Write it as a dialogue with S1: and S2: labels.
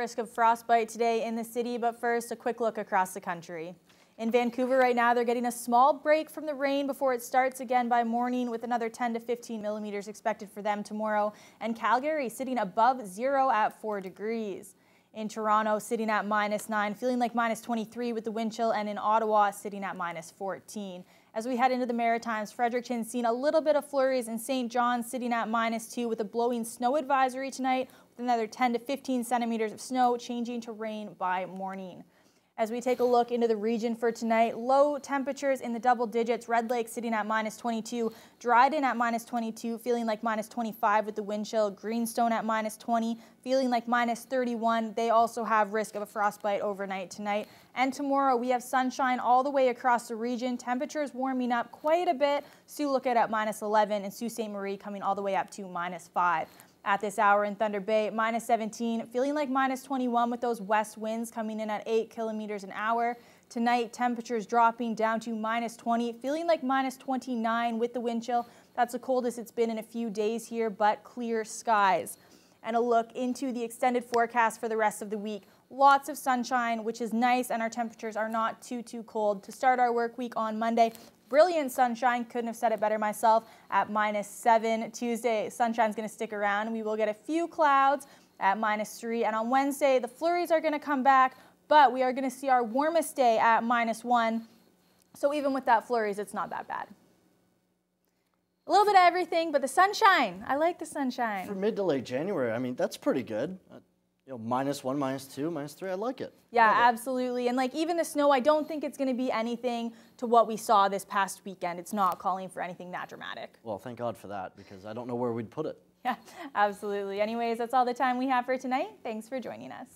S1: Risk of frostbite today in the city, but first a quick look across the country. In Vancouver right now, they're getting a small break from the rain before it starts again by morning with another 10 to 15 millimeters expected for them tomorrow. And Calgary sitting above zero at 4 degrees. In Toronto, sitting at minus 9, feeling like minus 23 with the wind chill, and in Ottawa, sitting at minus 14. As we head into the Maritimes, Fredericton seeing a little bit of flurries, and Saint John sitting at minus 2 with a blowing snow advisory tonight, with another 10 to 15 centimeters of snow, changing to rain by morning. As we take a look into the region for tonight, low temperatures in the double digits. Red Lake sitting at minus 22, Dryden at minus 22, feeling like minus 25 with the wind chill. Greenstone at minus 20, feeling like minus 31. They also have risk of a frostbite overnight tonight. And tomorrow we have sunshine all the way across the region. Temperatures warming up quite a bit. Sioux Lookout at minus 11 and Sault Ste. Marie coming all the way up to minus 5. At this hour in Thunder Bay, minus 17, feeling like minus 21 with those west winds coming in at 8 kilometers an hour. Tonight, temperatures dropping down to minus 20, feeling like minus 29 with the wind chill. That's the coldest it's been in a few days here, but clear skies. And a look into the extended forecast for the rest of the week. Lots of sunshine, which is nice, and our temperatures are not too, too cold. To start our work week on Monday, Brilliant sunshine, couldn't have said it better myself, at minus 7. Tuesday, sunshine's going to stick around. We will get a few clouds at minus 3. And on Wednesday, the flurries are going to come back, but we are going to see our warmest day at minus 1. So even with that flurries, it's not that bad. A little bit of everything, but the sunshine. I like the sunshine.
S2: For mid to late January, I mean, that's pretty good. You know, minus one, minus two, minus three. I like it.
S1: Yeah,
S2: like
S1: absolutely. And like even the snow, I don't think it's going to be anything to what we saw this past weekend. It's not calling for anything that dramatic.
S2: Well, thank God for that because I don't know where we'd put it.
S1: Yeah, absolutely. Anyways, that's all the time we have for tonight. Thanks for joining us.